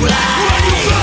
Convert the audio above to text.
When you